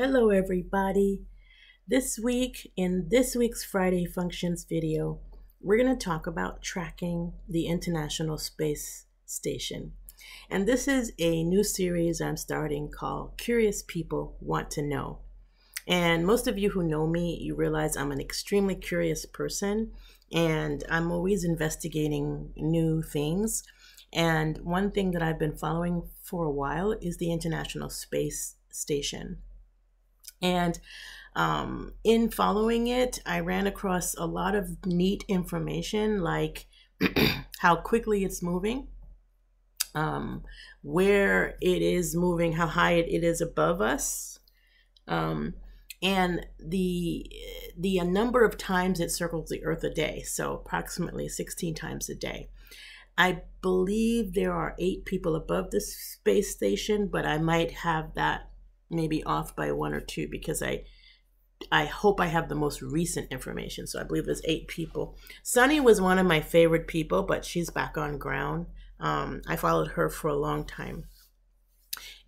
Hello everybody. This week, in this week's Friday Functions video, we're going to talk about tracking the International Space Station. And this is a new series I'm starting called Curious People Want to Know. And most of you who know me, you realize I'm an extremely curious person and I'm always investigating new things. And one thing that I've been following for a while is the International Space Station. And um, in following it, I ran across a lot of neat information like how quickly it's moving, um, where it is moving, how high it is above us, um, and the the number of times it circles the Earth a day. So approximately 16 times a day. I believe there are eight people above the space station, but I might have that maybe off by one or two because I I hope I have the most recent information. So I believe there's eight people. Suni was one of my favorite people, but she's back on ground. Um, I followed her for a long time.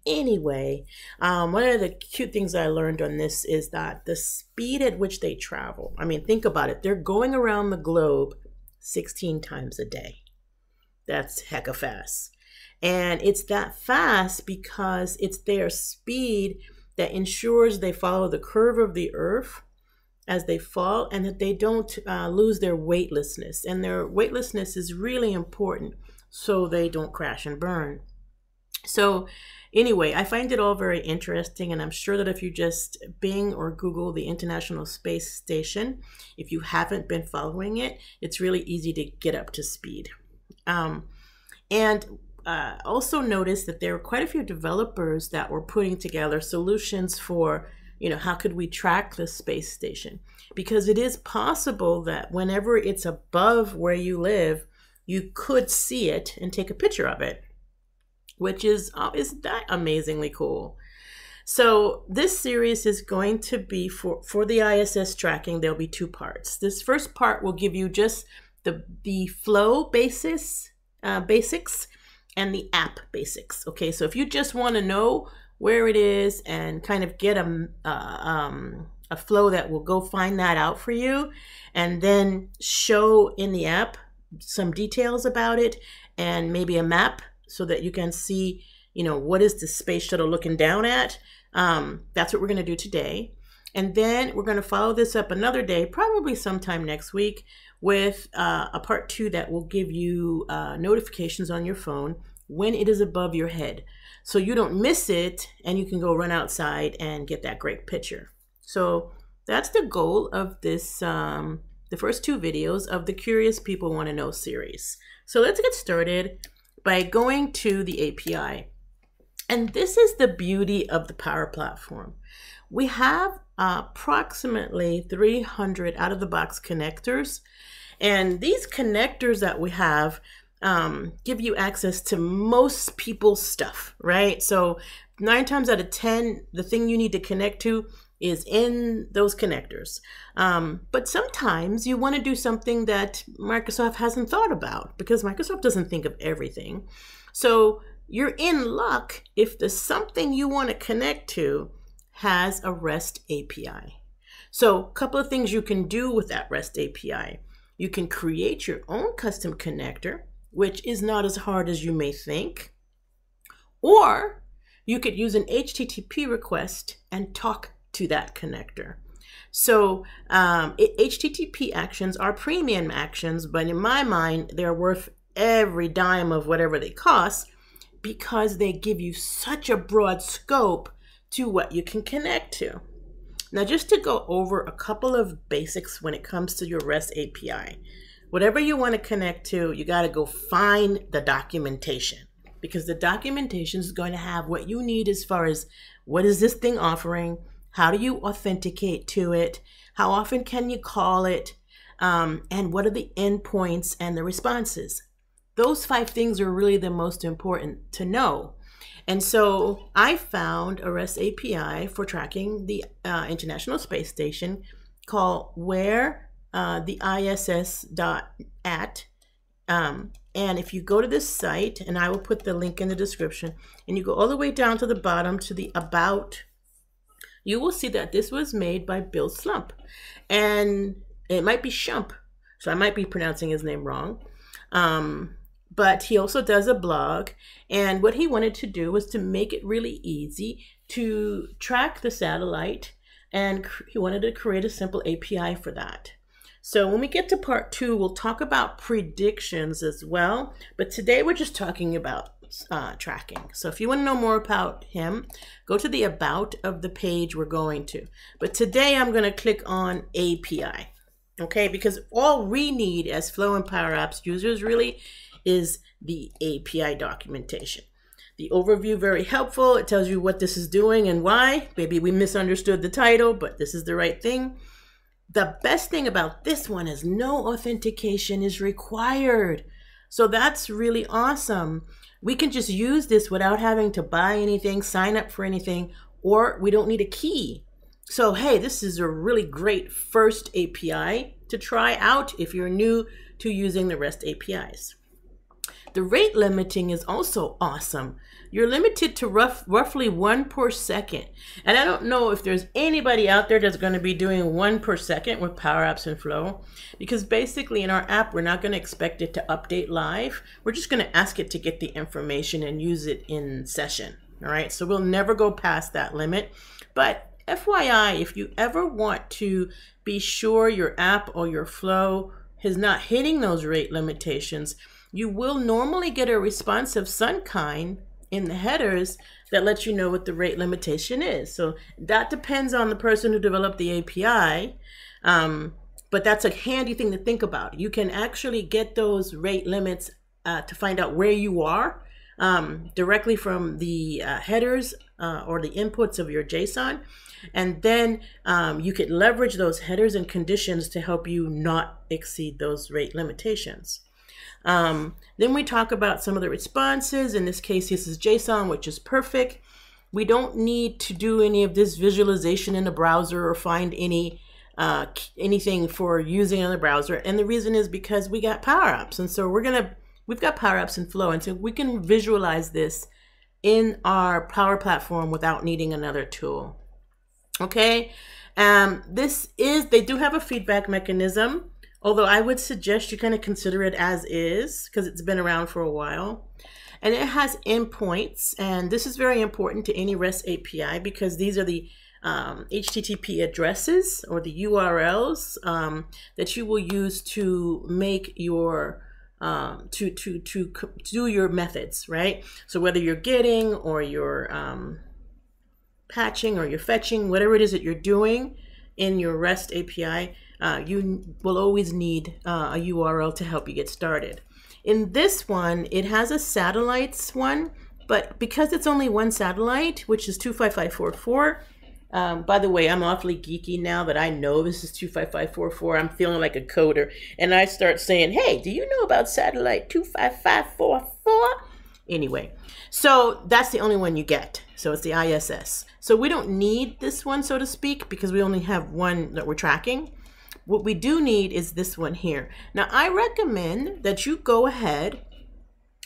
Anyway, um, one of the cute things I learned on this is that the speed at which they travel, I mean, think about it. They're going around the globe 16 times a day. That's hecka fast. And it's that fast because it's their speed that ensures they follow the curve of the earth as they fall and that they don't uh, lose their weightlessness. And their weightlessness is really important so they don't crash and burn. So, anyway, I find it all very interesting, and I'm sure that if you just Bing or Google the International Space Station, if you haven't been following it, it's really easy to get up to speed. Um, and uh, also noticed that there were quite a few developers that were putting together solutions for, you know, how could we track the space station? Because it is possible that whenever it's above where you live, you could see it and take a picture of it, which is uh, is that amazingly cool. So this series is going to be for for the ISS tracking. There'll be two parts. This first part will give you just the the flow basis uh, basics and the app basics. Okay, so if you just want to know where it is and kind of get a, uh, um, a flow that will go find that out for you and then show in the app some details about it and maybe a map so that you can see, you know, what is the space shuttle looking down at. Um, that's what we're going to do today. And then we're going to follow this up another day, probably sometime next week, with uh, a part two that will give you uh, notifications on your phone when it is above your head. So you don't miss it and you can go run outside and get that great picture. So that's the goal of this, um, the first two videos of the Curious People Want to Know series. So let's get started by going to the API. And this is the beauty of the Power Platform. We have approximately 300 out of the box connectors. And these connectors that we have um, give you access to most people's stuff, right? So, nine times out of 10, the thing you need to connect to is in those connectors. Um, but sometimes you want to do something that Microsoft hasn't thought about because Microsoft doesn't think of everything. So, you're in luck if the something you want to connect to has a REST API. So, a couple of things you can do with that REST API. You can create your own custom connector, which is not as hard as you may think. Or you could use an HTTP request and talk to that connector. So um, HTTP actions are premium actions, but in my mind, they're worth every dime of whatever they cost because they give you such a broad scope to what you can connect to. Now, just to go over a couple of basics when it comes to your REST API, whatever you want to connect to, you got to go find the documentation because the documentation is going to have what you need as far as what is this thing offering, how do you authenticate to it, how often can you call it, um, and what are the endpoints and the responses. Those five things are really the most important to know and so I found a REST API for tracking the uh, International Space Station called where uh, the ISS dot at. Um, and if you go to this site, and I will put the link in the description, and you go all the way down to the bottom to the about you will see that this was made by Bill Slump. And it might be Shump, so I might be pronouncing his name wrong. Um, but he also does a blog. And what he wanted to do was to make it really easy to track the satellite. And he wanted to create a simple API for that. So when we get to part two, we'll talk about predictions as well. But today we're just talking about uh, tracking. So if you want to know more about him, go to the about of the page we're going to. But today I'm going to click on API. Okay, because all we need as Flow and Power Apps users really is the API documentation. The overview very helpful. It tells you what this is doing and why. Maybe we misunderstood the title, but this is the right thing. The best thing about this one is no authentication is required. So that's really awesome. We can just use this without having to buy anything, sign up for anything, or we don't need a key. So, hey, this is a really great first API to try out if you're new to using the REST APIs. The rate limiting is also awesome. You're limited to rough, roughly one per second. And I don't know if there's anybody out there that's going to be doing one per second with Power Apps and Flow, because basically in our app, we're not going to expect it to update live. We're just going to ask it to get the information and use it in session. All right. So we'll never go past that limit. But FYI, if you ever want to be sure your app or your flow is not hitting those rate limitations, you will normally get a response of some kind in the headers that lets you know what the rate limitation is. So that depends on the person who developed the API. Um, but that's a handy thing to think about. You can actually get those rate limits uh, to find out where you are um, directly from the uh, headers uh, or the inputs of your JSON. And then um, you could leverage those headers and conditions to help you not exceed those rate limitations. Um, then we talk about some of the responses. In this case, this is JSON, which is perfect. We don't need to do any of this visualization in the browser or find any uh, anything for using in the browser. And the reason is because we got Power Apps. And so we're going to, we've got Power Apps and Flow. And so we can visualize this in our Power Platform without needing another tool. Okay. Um, this is, they do have a feedback mechanism. Although I would suggest you kind of consider it as is because it's been around for a while. And it has endpoints, and this is very important to any REST API because these are the um, HTTP addresses or the URLs um, that you will use to make your um, to to to do your methods, right? So whether you're getting or you're um, patching or you're fetching, whatever it is that you're doing in your REST API, uh, you will always need uh, a URL to help you get started. In this one, it has a satellites one, but because it's only one satellite, which is 25544, um, by the way, I'm awfully geeky now that I know this is 25544. I'm feeling like a coder. And I start saying, hey, do you know about satellite 25544? Anyway, so that's the only one you get. So it's the ISS. So we don't need this one, so to speak, because we only have one that we're tracking. What we do need is this one here. Now, I recommend that you go ahead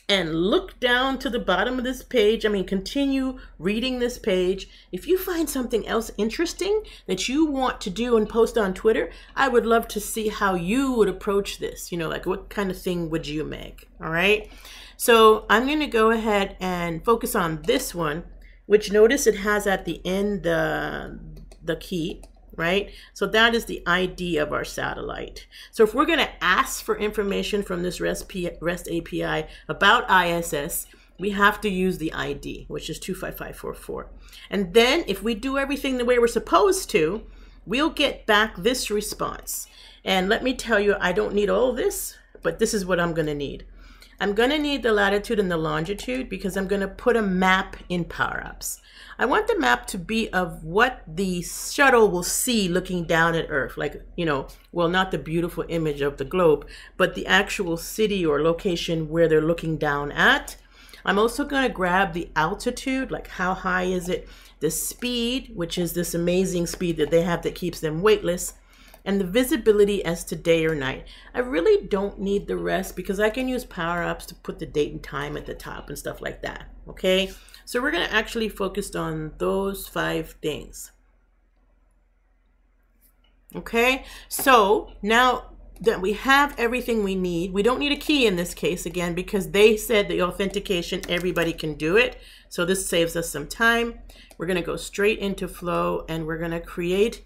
and look down to the bottom of this page. I mean, continue reading this page. If you find something else interesting that you want to do and post on Twitter, I would love to see how you would approach this. You know, like what kind of thing would you make? All right. So I'm going to go ahead and focus on this one, which notice it has at the end the, the key right? So that is the ID of our satellite. So if we're going to ask for information from this REST, P REST API about ISS, we have to use the ID, which is 25544. And then if we do everything the way we're supposed to, we'll get back this response. And let me tell you, I don't need all this, but this is what I'm going to need. I'm going to need the latitude and the longitude because I'm going to put a map in Power. I want the map to be of what the shuttle will see looking down at Earth. Like, you know, well, not the beautiful image of the globe, but the actual city or location where they're looking down at. I'm also going to grab the altitude, like how high is it, the speed, which is this amazing speed that they have that keeps them weightless, and the visibility as to day or night. I really don't need the rest because I can use Power Apps to put the date and time at the top and stuff like that, okay? So we're going to actually focus on those five things. Okay, so now that we have everything we need, we don't need a key in this case again because they said the authentication, everybody can do it. So this saves us some time. We're gonna go straight into flow and we're gonna create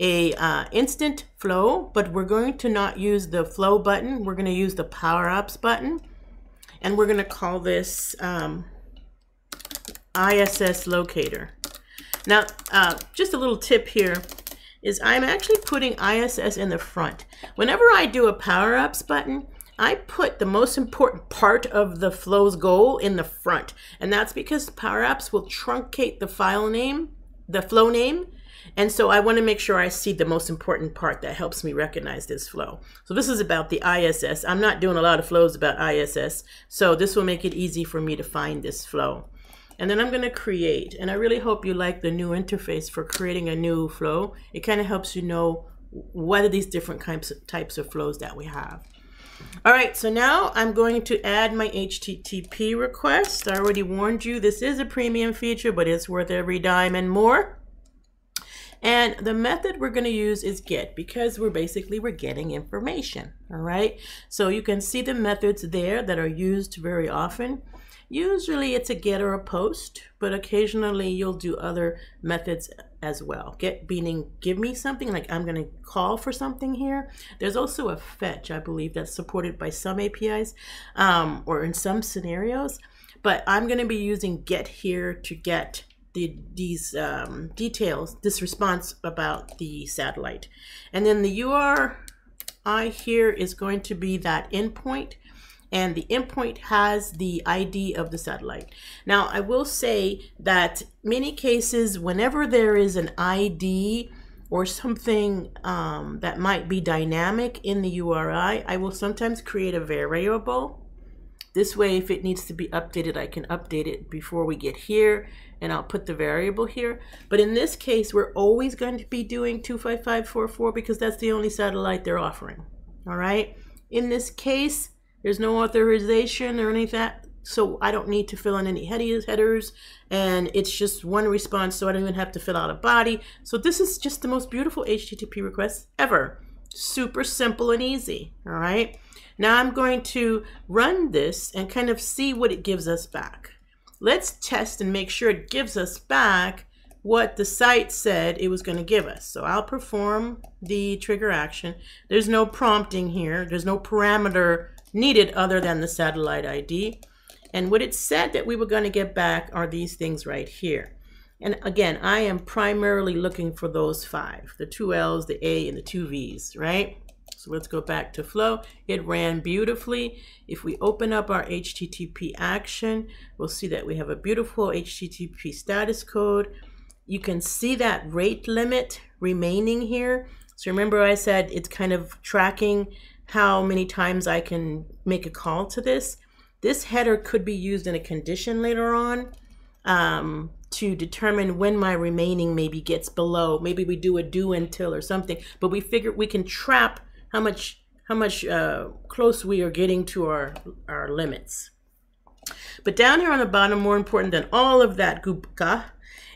a uh, instant flow, but we're going to not use the flow button. We're gonna use the Power Apps button and we're gonna call this um, ISS locator. Now, uh, just a little tip here is I'm actually putting ISS in the front. Whenever I do a Power Apps button, I put the most important part of the flow's goal in the front. And that's because power apps will truncate the file name, the flow name. And so I want to make sure I see the most important part that helps me recognize this flow. So this is about the ISS. I'm not doing a lot of flows about ISS. So this will make it easy for me to find this flow. And then I'm going to create. And I really hope you like the new interface for creating a new flow. It kind of helps you know what are these different types of, types of flows that we have. All right, so now I'm going to add my HTTP request. I already warned you this is a premium feature, but it's worth every dime and more. And the method we're going to use is get because we're basically we're getting information. All right. So you can see the methods there that are used very often. Usually it's a get or a post, but occasionally you'll do other methods as well. Get meaning give me something like I'm going to call for something here. There's also a fetch, I believe, that's supported by some APIs um, or in some scenarios. But I'm going to be using get here to get the, these um, details, this response about the satellite. And then the URI here is going to be that endpoint and the endpoint has the ID of the satellite. Now, I will say that many cases, whenever there is an ID or something um, that might be dynamic in the URI, I will sometimes create a variable. This way, if it needs to be updated, I can update it before we get here and I'll put the variable here. But in this case, we're always going to be doing 25544 because that's the only satellite they're offering. All right. In this case, there's no authorization or any of that. So I don't need to fill in any headers and it's just one response. So I don't even have to fill out a body. So this is just the most beautiful HTTP request ever. Super simple and easy. All right. Now I'm going to run this and kind of see what it gives us back. Let's test and make sure it gives us back what the site said it was going to give us. So I'll perform the trigger action. There's no prompting here. There's no parameter needed other than the satellite ID. And what it said that we were going to get back are these things right here. And again, I am primarily looking for those five, the two L's, the A, and the two V's, right? So let's go back to flow. It ran beautifully. If we open up our HTTP action, we'll see that we have a beautiful HTTP status code. You can see that rate limit remaining here. So remember I said it's kind of tracking how many times I can make a call to this. This header could be used in a condition later on um, to determine when my remaining maybe gets below. Maybe we do a do until or something, but we figure we can trap how much how much uh, close we are getting to our, our limits. But down here on the bottom, more important than all of that gupka,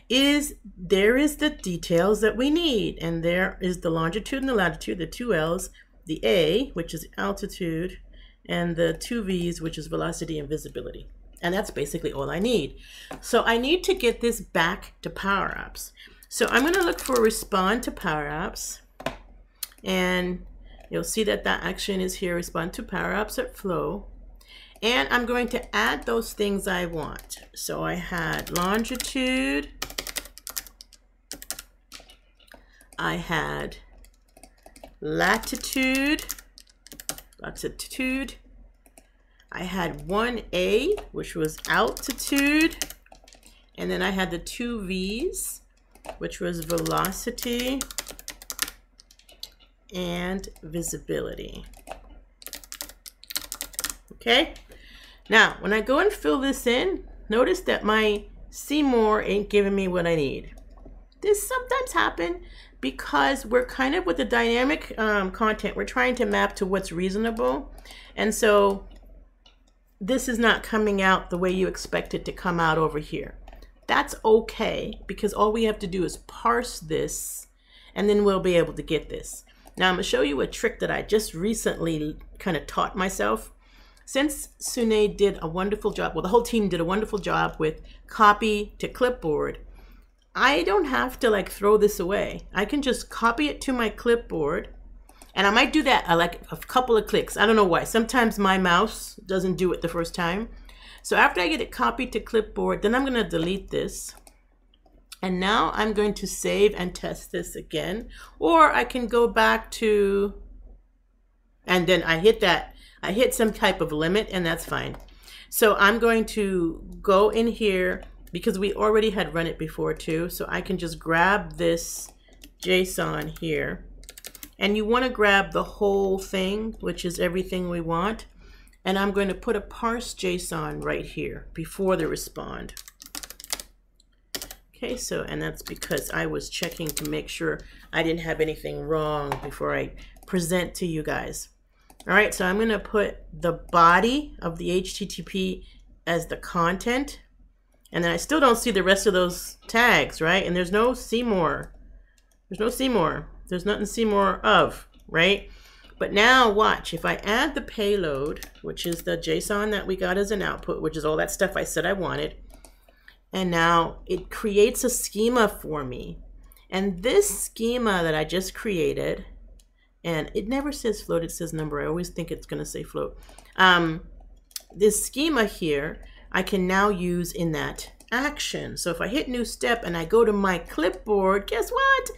is there is the details that we need. And there is the longitude and the latitude, the two L's, the A, which is altitude, and the two V's, which is velocity and visibility. And that's basically all I need. So I need to get this back to Power Apps. So I'm going to look for respond to Power Apps. And you'll see that that action is here, respond to Power Apps at flow. And I'm going to add those things I want. So I had longitude. I had latitude, latitude. I had 1A, which was altitude. And then I had the two V's, which was velocity and visibility. Okay. Now, when I go and fill this in, notice that my see more ain't giving me what I need. This sometimes happen because we're kind of with the dynamic um, content, we're trying to map to what's reasonable. And so this is not coming out the way you expect it to come out over here. That's okay because all we have to do is parse this and then we'll be able to get this. Now I'm gonna show you a trick that I just recently kind of taught myself. Since Sune did a wonderful job, well, the whole team did a wonderful job with copy to clipboard, I don't have to like throw this away. I can just copy it to my clipboard and I might do that I like a couple of clicks. I don't know why. Sometimes my mouse doesn't do it the first time. So after I get it copied to clipboard, then I'm going to delete this. And now I'm going to save and test this again. Or I can go back to, and then I hit that, I hit some type of limit and that's fine. So I'm going to go in here because we already had run it before too. So I can just grab this JSON here and you want to grab the whole thing, which is everything we want. And I'm going to put a parse JSON right here before the respond. Okay, so, and that's because I was checking to make sure I didn't have anything wrong before I present to you guys. All right, so I'm going to put the body of the HTTP as the content. And then I still don't see the rest of those tags, right? And there's no see more. There's no see more. There's nothing more of, right? But now watch, if I add the payload, which is the JSON that we got as an output, which is all that stuff I said I wanted, and now it creates a schema for me. And this schema that I just created, and it never says float, it says number. I always think it's gonna say float. Um, this schema here, I can now use in that action. So if I hit new step and I go to my clipboard, guess what?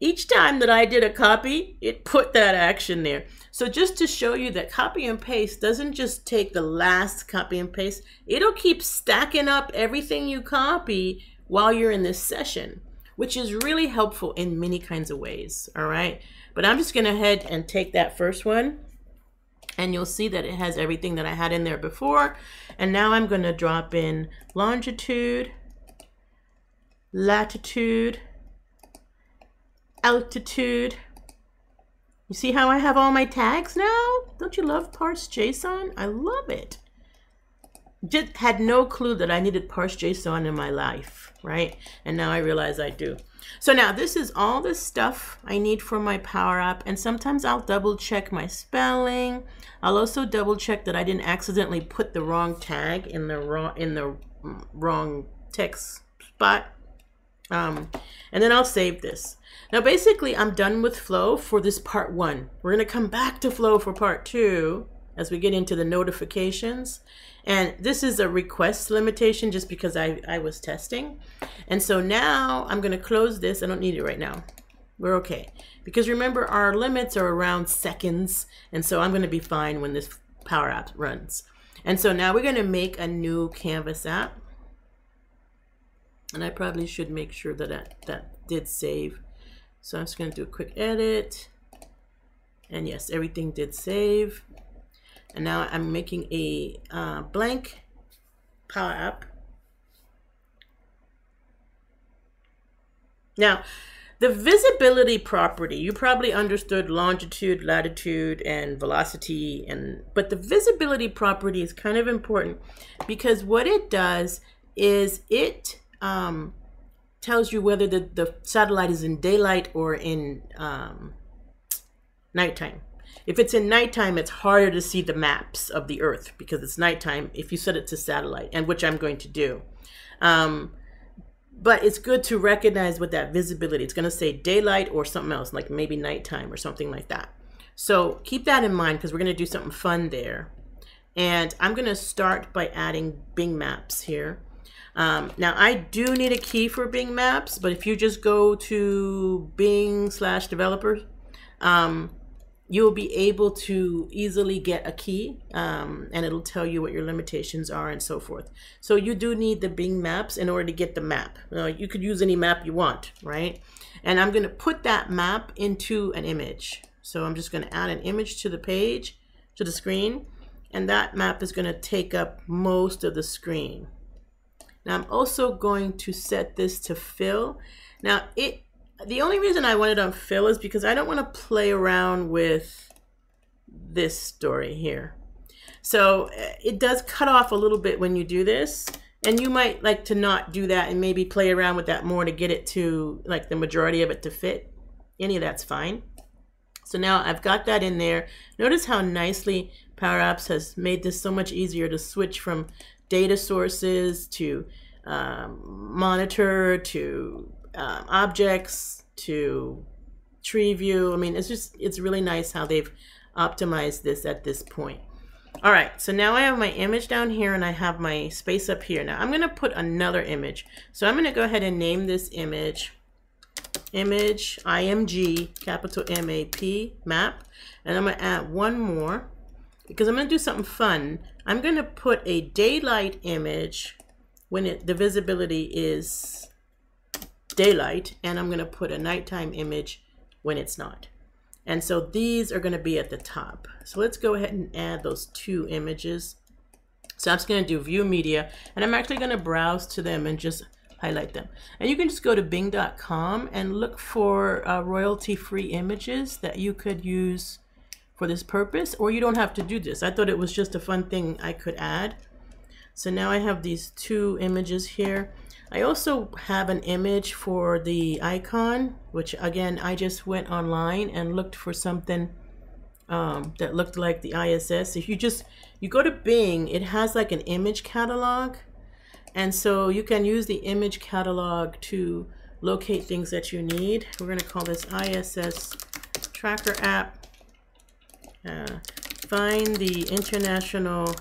Each time that I did a copy, it put that action there. So just to show you that copy and paste doesn't just take the last copy and paste, it'll keep stacking up everything you copy while you're in this session, which is really helpful in many kinds of ways, all right? But I'm just gonna head and take that first one and you'll see that it has everything that I had in there before. And now I'm gonna drop in longitude, latitude, altitude. You see how I have all my tags now? Don't you love parse JSON? I love it. Just had no clue that I needed parse JSON in my life, right? And now I realize I do. So now this is all the stuff I need for my Power App. And sometimes I'll double check my spelling. I'll also double check that I didn't accidentally put the wrong tag in the wrong, in the wrong text spot. Um, and then I'll save this. Now basically I'm done with flow for this part one. We're gonna come back to flow for part two as we get into the notifications. And this is a request limitation just because I, I was testing. And so now I'm gonna close this. I don't need it right now. We're okay. Because remember our limits are around seconds. And so I'm gonna be fine when this Power App runs. And so now we're gonna make a new Canvas app. And I probably should make sure that that, that did save. So I'm just going to do a quick edit. And yes, everything did save. And now I'm making a uh, blank Power App. Now, the visibility property, you probably understood longitude, latitude, and velocity, and but the visibility property is kind of important because what it does is it um, tells you whether the, the satellite is in daylight or in um, nighttime. If it's in nighttime, it's harder to see the maps of the Earth because it's nighttime if you set it to satellite, and which I'm going to do. Um, but it's good to recognize with that visibility. It's going to say daylight or something else, like maybe nighttime or something like that. So keep that in mind because we're going to do something fun there. And I'm going to start by adding Bing Maps here. Um, now I do need a key for Bing Maps, but if you just go to Bing slash developers, um, you'll be able to easily get a key um, and it'll tell you what your limitations are and so forth. So you do need the Bing Maps in order to get the map. Uh, you could use any map you want, right? And I'm going to put that map into an image. So I'm just going to add an image to the page, to the screen, and that map is going to take up most of the screen. Now I'm also going to set this to fill. Now it, the only reason I want it on fill is because I don't want to play around with this story here. So uh, it does cut off a little bit when you do this. And you might like to not do that and maybe play around with that more to get it to like the majority of it to fit. Any of that's fine. So now I've got that in there. Notice how nicely Power Apps has made this so much easier to switch from data sources to um, monitor to um, objects to tree view. I mean, it's just, it's really nice how they've optimized this at this point. All right, so now I have my image down here and I have my space up here. Now I'm gonna put another image. So I'm gonna go ahead and name this image, image IMG, capital M-A-P, map. And I'm gonna add one more because I'm gonna do something fun. I'm gonna put a daylight image when it, the visibility is daylight and I'm gonna put a nighttime image when it's not. And so these are gonna be at the top. So let's go ahead and add those two images. So I'm just gonna do view media and I'm actually gonna browse to them and just highlight them. And you can just go to bing.com and look for uh, royalty-free images that you could use for this purpose, or you don't have to do this. I thought it was just a fun thing I could add. So now I have these two images here. I also have an image for the icon, which again, I just went online and looked for something um, that looked like the ISS. If you just, you go to Bing, it has like an image catalog. And so you can use the image catalog to locate things that you need. We're gonna call this ISS tracker app. Uh, find the International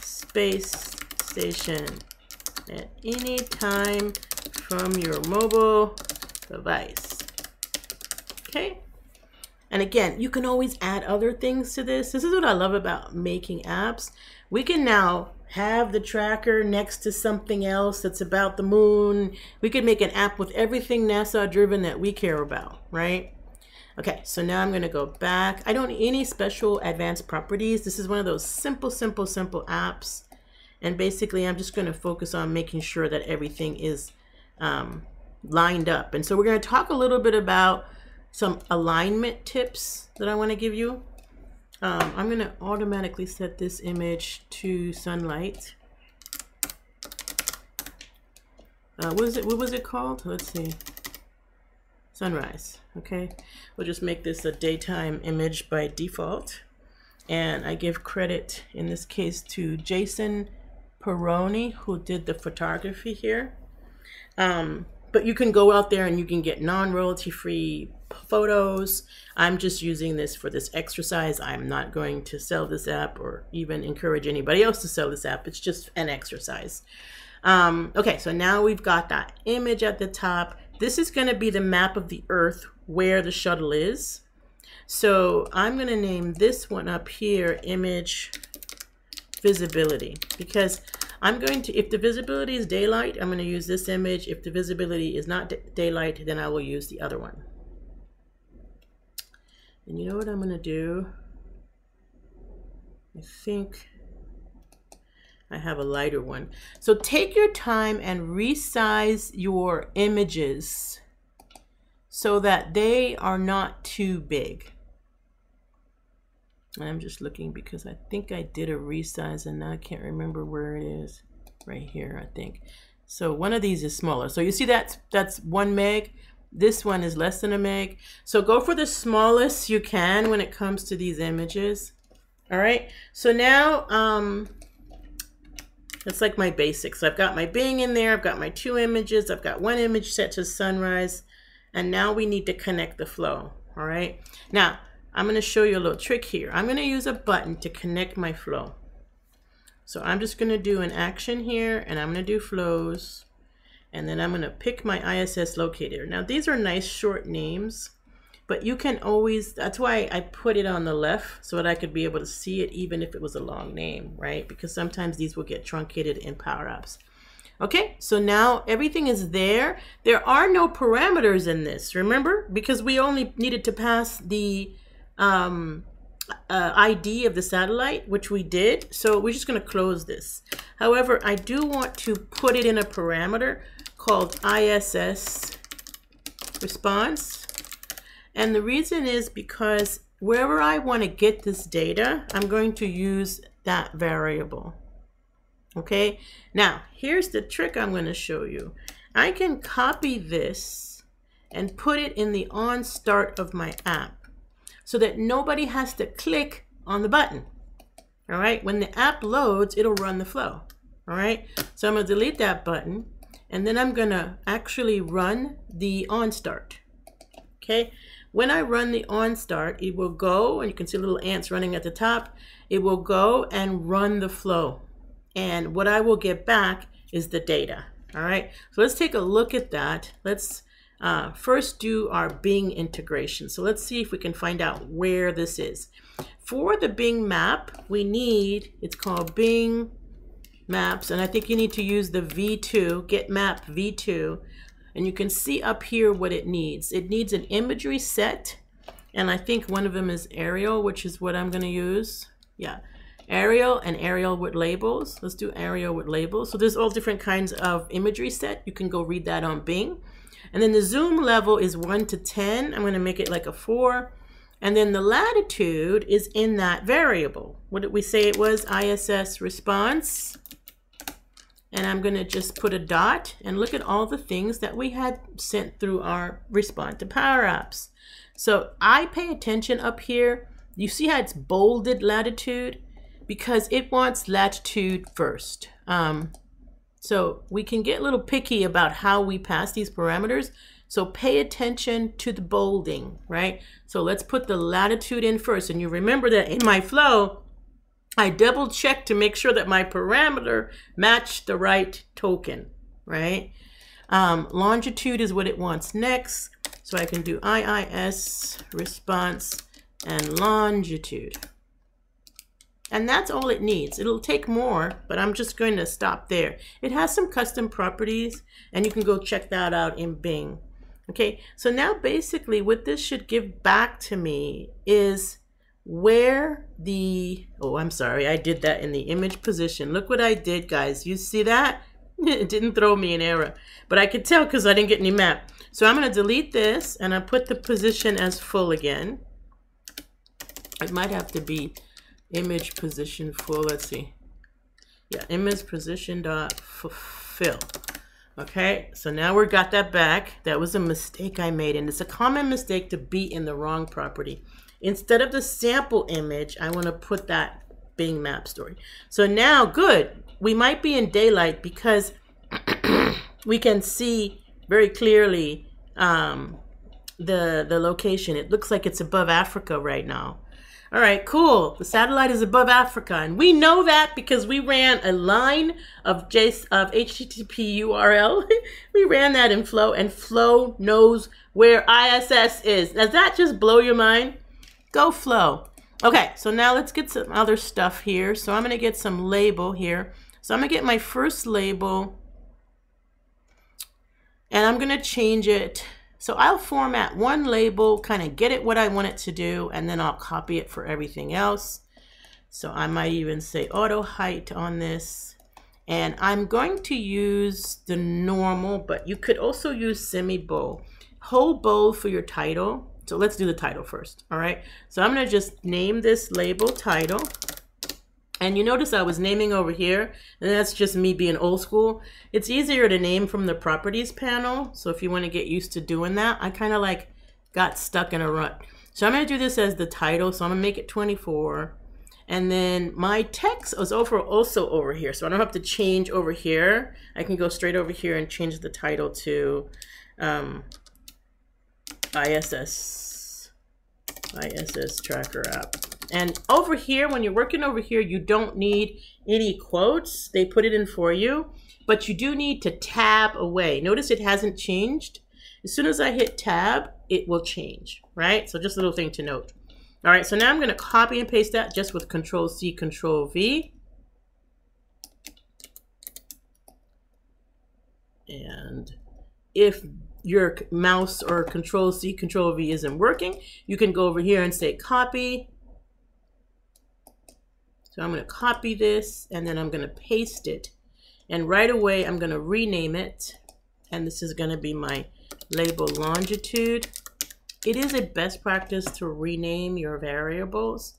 Space Station at any time from your mobile device. Okay. And again, you can always add other things to this. This is what I love about making apps. We can now have the tracker next to something else that's about the moon. We could make an app with everything NASA driven that we care about, right? Okay, so now I'm gonna go back. I don't need any special advanced properties. This is one of those simple, simple, simple apps and basically, I'm just going to focus on making sure that everything is um, lined up. And so we're going to talk a little bit about some alignment tips that I want to give you. Um, I'm going to automatically set this image to sunlight. Uh, what is it? What was it called? Let's see. Sunrise. Okay. We'll just make this a daytime image by default. And I give credit in this case to Jason Peroni, who did the photography here. Um, but you can go out there and you can get non-royalty free photos. I'm just using this for this exercise. I'm not going to sell this app or even encourage anybody else to sell this app. It's just an exercise. Um, okay, so now we've got that image at the top. This is going to be the map of the Earth where the shuttle is. So I'm going to name this one up here image visibility because I'm going to, if the visibility is daylight, I'm going to use this image. If the visibility is not daylight, then I will use the other one. And you know what I'm going to do? I think I have a lighter one. So take your time and resize your images so that they are not too big. I'm just looking because I think I did a resize and now I can't remember where it is. Right here, I think. So one of these is smaller. So you see that's, that's one meg. This one is less than a meg. So go for the smallest you can when it comes to these images. All right. So now, um, it's like my basics. I've got my Bing in there. I've got my two images. I've got one image set to sunrise. And now we need to connect the flow. All right. Now, I'm going to show you a little trick here. I'm going to use a button to connect my flow. So I'm just going to do an action here and I'm going to do flows. And then I'm going to pick my ISS locator. Now these are nice short names, but you can always, that's why I put it on the left so that I could be able to see it even if it was a long name, right? Because sometimes these will get truncated in Power Apps. Okay, so now everything is there. There are no parameters in this, remember? Because we only needed to pass the um, uh, ID of the satellite, which we did. So we're just going to close this. However, I do want to put it in a parameter called ISS response. And the reason is because wherever I want to get this data, I'm going to use that variable. Okay, now here's the trick I'm going to show you. I can copy this and put it in the on start of my app so that nobody has to click on the button. All right, when the app loads, it'll run the flow. All right, so I'm gonna delete that button and then I'm gonna actually run the on start. Okay, when I run the on start, it will go, and you can see little ants running at the top. It will go and run the flow. And what I will get back is the data. All right, so let's take a look at that. Let's uh, first do our Bing integration. So let's see if we can find out where this is. For the Bing map, we need, it's called Bing Maps, and I think you need to use the V2, get map V2, and you can see up here what it needs. It needs an imagery set, and I think one of them is aerial, which is what I'm gonna use. Yeah, aerial and aerial with labels. Let's do aerial with labels. So there's all different kinds of imagery set. You can go read that on Bing. And then the zoom level is 1 to 10. I'm going to make it like a 4. And then the latitude is in that variable. What did we say it was? ISS response. And I'm going to just put a dot and look at all the things that we had sent through our respond to Power Apps. So I pay attention up here. You see how it's bolded latitude? Because it wants latitude first. Um, so we can get a little picky about how we pass these parameters. So pay attention to the bolding, right? So let's put the latitude in first. And you remember that in my flow, I double check to make sure that my parameter matched the right token, right? Um, longitude is what it wants next. So I can do ISS response and longitude. And that's all it needs. It'll take more, but I'm just going to stop there. It has some custom properties, and you can go check that out in Bing. Okay, so now basically what this should give back to me is where the, oh, I'm sorry, I did that in the image position. Look what I did, guys. You see that? it didn't throw me an error, but I could tell because I didn't get any map. So I'm going to delete this, and I put the position as full again. It might have to be image position full. Let's see. Yeah, image position dot fulfill. Okay, so now we got that back. That was a mistake I made, and it's a common mistake to be in the wrong property. Instead of the sample image, I want to put that Bing map story. So now, good. We might be in daylight because we can see very clearly um, the the location. It looks like it's above Africa right now. All right, cool. The satellite is above Africa, and we know that because we ran a line of JS, of HTTP URL. we ran that in Flow, and Flow knows where ISS is. Does that just blow your mind? Go Flow. Okay, so now let's get some other stuff here. So I'm going to get some label here. So I'm to get my first label, and I'm going to change it so I'll format one label, kind of get it what I want it to do, and then I'll copy it for everything else. So I might even say auto height on this. And I'm going to use the normal, but you could also use semi bold. Whole bold for your title. So let's do the title first, all right? So I'm gonna just name this label title. And you notice I was naming over here, and that's just me being old school. It's easier to name from the properties panel. So if you want to get used to doing that, I kind of like got stuck in a rut. So I'm going to do this as the title. So I'm going to make it 24. And then my text is over also over here. So I don't have to change over here. I can go straight over here and change the title to um, ISS, ISS tracker app. And over here, when you're working over here, you don't need any quotes. They put it in for you, but you do need to tab away. Notice it hasn't changed. As soon as I hit tab, it will change, right? So just a little thing to note. All right, so now I'm gonna copy and paste that just with Control C, Control V. And if your mouse or Control C, Control V isn't working, you can go over here and say copy, so I'm going to copy this and then I'm going to paste it. And right away, I'm going to rename it. And this is going to be my label longitude. It is a best practice to rename your variables.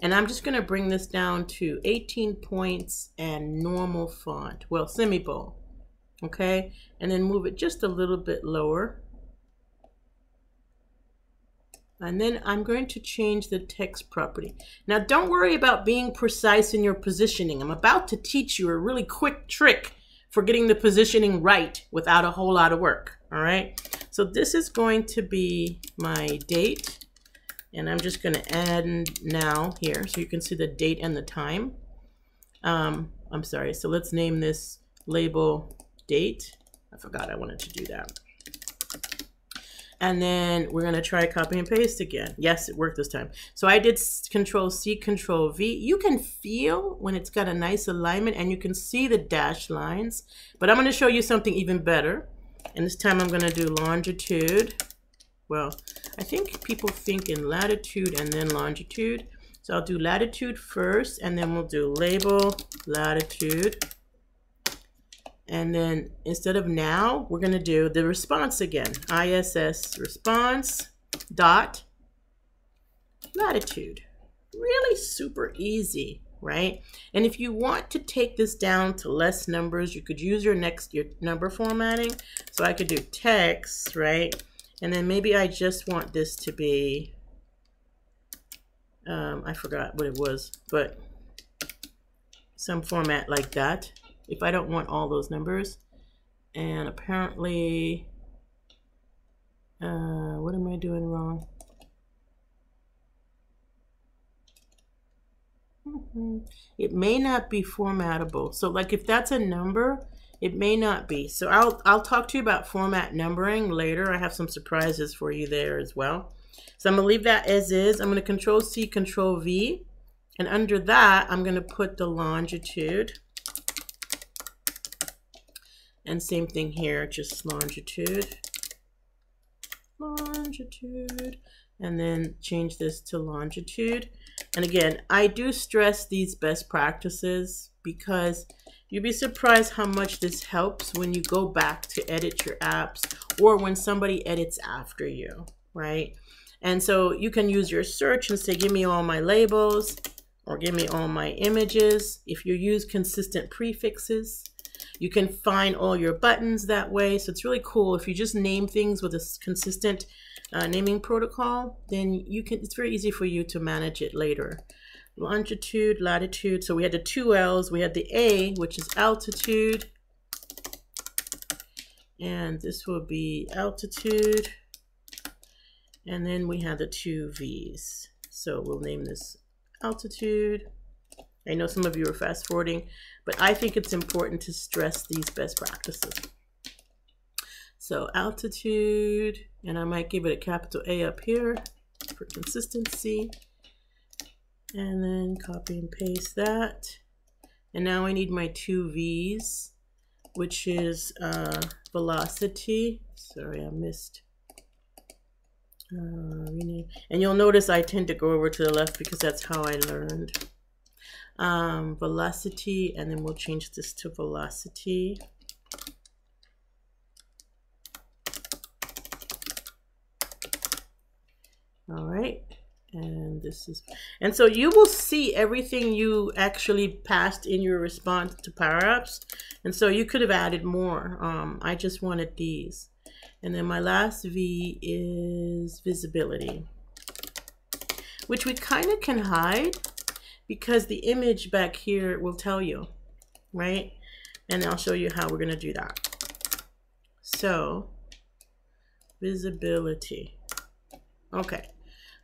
And I'm just going to bring this down to 18 points and normal font. Well, semi-bold. Okay. And then move it just a little bit lower. And then I'm going to change the text property. Now don't worry about being precise in your positioning. I'm about to teach you a really quick trick for getting the positioning right without a whole lot of work. All right. So this is going to be my date. And I'm just going to add now here so you can see the date and the time. Um, I'm sorry. So let's name this label date. I forgot I wanted to do that. And then we're going to try copy and paste again. Yes, it worked this time. So I did control C, control V. You can feel when it's got a nice alignment and you can see the dashed lines. But I'm going to show you something even better. And this time I'm going to do longitude. Well, I think people think in latitude and then longitude. So I'll do latitude first and then we'll do label latitude. And then instead of now, we're going to do the response again. ISS response dot latitude. Really super easy, right? And if you want to take this down to less numbers, you could use your next your number formatting. So I could do text, right? And then maybe I just want this to be, um, I forgot what it was, but some format like that if I don't want all those numbers. And apparently, uh, what am I doing wrong? Mm-hmm. It may not be formatable. So like if that's a number, it may not be. So I'll, I'll talk to you about format numbering later. I have some surprises for you there as well. So I'm gonna leave that as is. I'm gonna control C, control V. And under that, I'm gonna put the longitude. And same thing here, just longitude, longitude, and then change this to longitude. And again, I do stress these best practices because you'd be surprised how much this helps when you go back to edit your apps or when somebody edits after you, right? And so you can use your search and say, give me all my labels or give me all my images. If you use consistent prefixes, you can find all your buttons that way. So it's really cool. If you just name things with a consistent uh, naming protocol, then you can, it's very easy for you to manage it later. Longitude, latitude. So we had the two L's. We had the A, which is altitude. And this will be altitude. And then we have the two V's. So we'll name this altitude. I know some of you are fast forwarding, but I think it's important to stress these best practices. So altitude, and I might give it a capital A up here for consistency. And then copy and paste that. And now I need my two V's, which is uh, velocity. Sorry, I missed. Uh, rename. And you'll notice I tend to go over to the left because that's how I learned um, velocity, and then we'll change this to velocity. All right, and this is, and so you will see everything you actually passed in your response to Power Apps. And so you could have added more. Um, I just wanted these. And then my last V is visibility, which we kind of can hide because the image back here will tell you, right? And I'll show you how we're going to do that. So, visibility. Okay.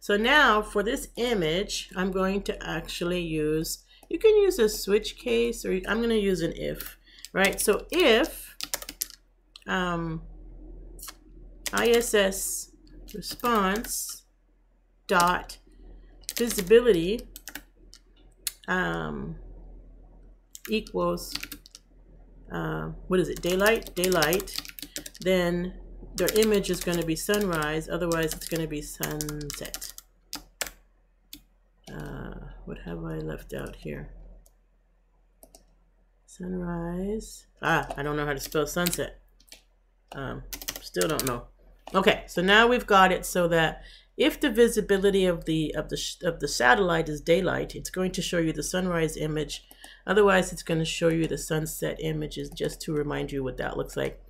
So now for this image, I'm going to actually use, you can use a switch case or I'm going to use an if, right? So if um, ISS response dot visibility um, equals, uh, what is it, daylight, daylight, then their image is going to be sunrise, otherwise it's going to be sunset. Uh, what have I left out here? Sunrise. Ah, I don't know how to spell sunset. Um, still don't know. Okay, so now we've got it so that if the visibility of the of the of the satellite is daylight, it's going to show you the sunrise image. Otherwise, it's going to show you the sunset images just to remind you what that looks like.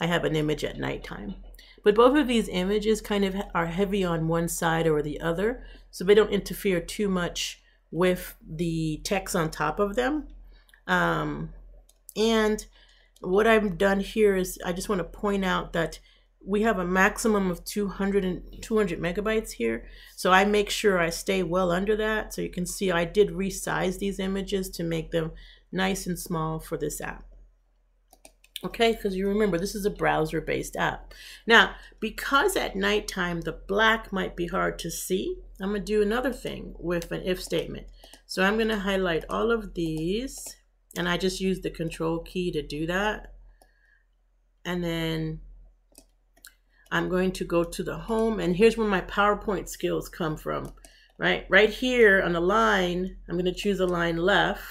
I have an image at nighttime. But both of these images kind of are heavy on one side or the other, so they don't interfere too much with the text on top of them. Um, and what I've done here is I just want to point out that we have a maximum of 200 and 200 megabytes here. So I make sure I stay well under that. So you can see I did resize these images to make them nice and small for this app. Okay, because you remember this is a browser-based app. Now, because at nighttime the black might be hard to see, I'm to do another thing with an if statement. So I'm going to highlight all of these, and I just use the control key to do that. And then I'm going to go to the home, and here's where my PowerPoint skills come from, right? Right here on the line, I'm going to choose a line left,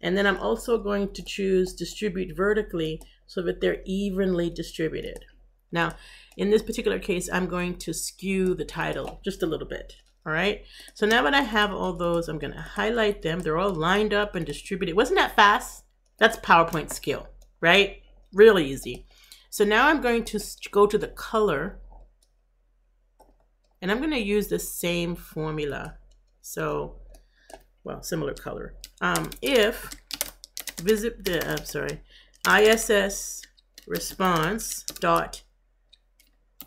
and then I'm also going to choose distribute vertically so that they're evenly distributed. Now, in this particular case, I'm going to skew the title just a little bit. All right. So now that I have all those, I'm going to highlight them. They're all lined up and distributed. Wasn't that fast? That's PowerPoint skill, right? Really easy. So now I'm going to go to the color. And I'm going to use the same formula. So, well, similar color. Um, if visit the I'm sorry ISS response dot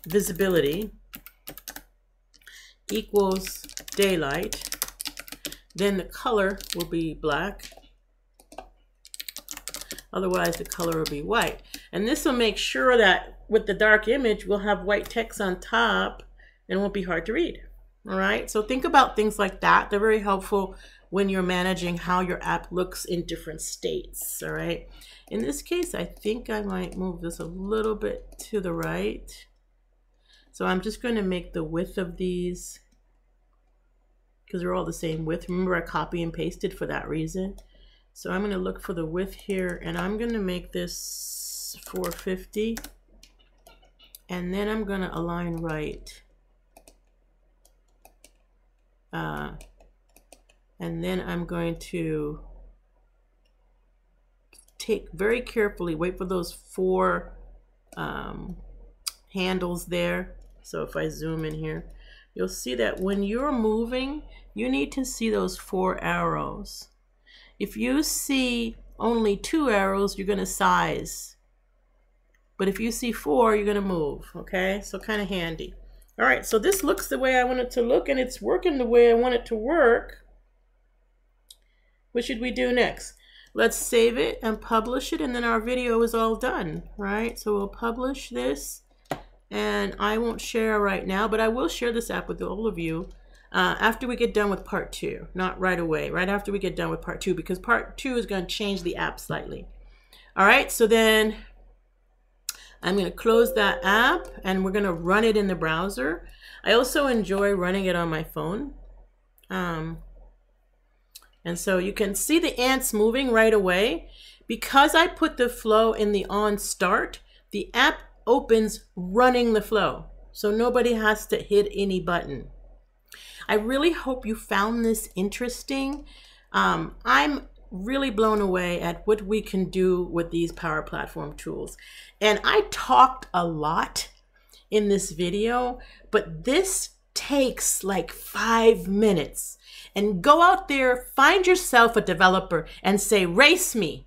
visibility equals daylight then the color will be black. Otherwise the color will be white and this will make sure that with the dark image we'll have white text on top and won't be hard to read all right so think about things like that they're very helpful when you're managing how your app looks in different states, all right? In this case, I think I might move this a little bit to the right. So I'm just going to make the width of these, because they're all the same width. Remember, I copy and pasted for that reason. So I'm going to look for the width here, and I'm going to make this 450. And then I'm going to align right. Uh, and then I'm going to take very carefully, wait for those four um, handles there. So if I zoom in here, you'll see that when you're moving, you need to see those four arrows. If you see only two arrows, you're going to size. But if you see four, you're going to move. Okay, so kind of handy. All right, so this looks the way I want it to look, and it's working the way I want it to work. What should we do next? Let's save it and publish it and then our video is all done, right? So we'll publish this and I won't share right now, but I will share this app with all of you uh, after we get done with part two, not right away, right after we get done with part two, because part two is going to change the app slightly. All right, so then I'm going to close that app and we're going to run it in the browser. I also enjoy running it on my phone. Um, and so you can see the ants moving right away. Because I put the flow in the on start, the app opens running the flow. So nobody has to hit any button. I really hope you found this interesting. Um, I'm really blown away at what we can do with these Power Platform tools. And I talked a lot in this video, but this takes like five minutes. And go out there, find yourself a developer and say, race me.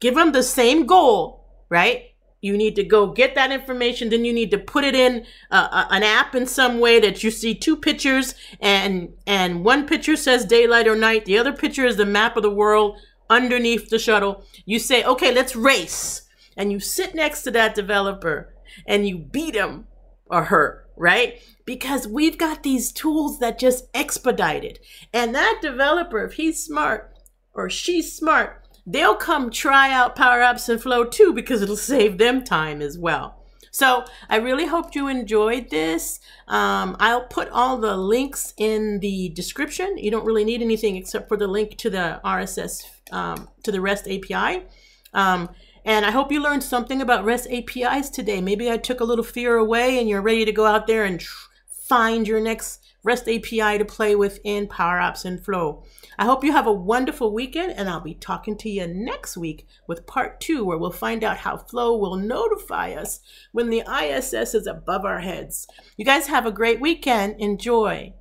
Give them the same goal, right? You need to go get that information. Then you need to put it in uh, uh, an app in some way that you see two pictures and, and one picture says daylight or night. The other picture is the map of the world underneath the shuttle. You say, okay, let's race. And you sit next to that developer and you beat him or her, right? because we've got these tools that just expedite it. And that developer, if he's smart or she's smart, they'll come try out Power Apps and Flow too because it'll save them time as well. So I really hope you enjoyed this. Um, I'll put all the links in the description. You don't really need anything except for the link to the RSS, um, to the REST API. Um, and I hope you learned something about REST APIs today. Maybe I took a little fear away and you're ready to go out there and find your next REST API to play with in Power Apps and Flow. I hope you have a wonderful weekend, and I'll be talking to you next week with part two, where we'll find out how Flow will notify us when the ISS is above our heads. You guys have a great weekend. Enjoy.